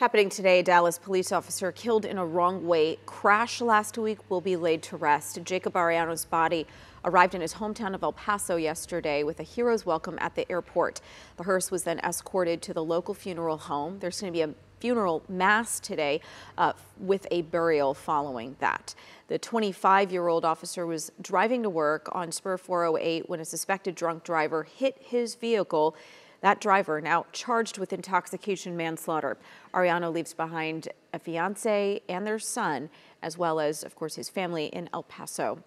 Happening today, Dallas police officer killed in a wrong way crash last week will be laid to rest. Jacob Arellano's body arrived in his hometown of El Paso yesterday with a hero's welcome at the airport. The hearse was then escorted to the local funeral home. There's going to be a funeral mass today uh, with a burial following that. The 25-year-old officer was driving to work on Spur 408 when a suspected drunk driver hit his vehicle. That driver now charged with intoxication manslaughter. Arellano leaves behind a fiance and their son, as well as, of course, his family in El Paso.